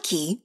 Nike.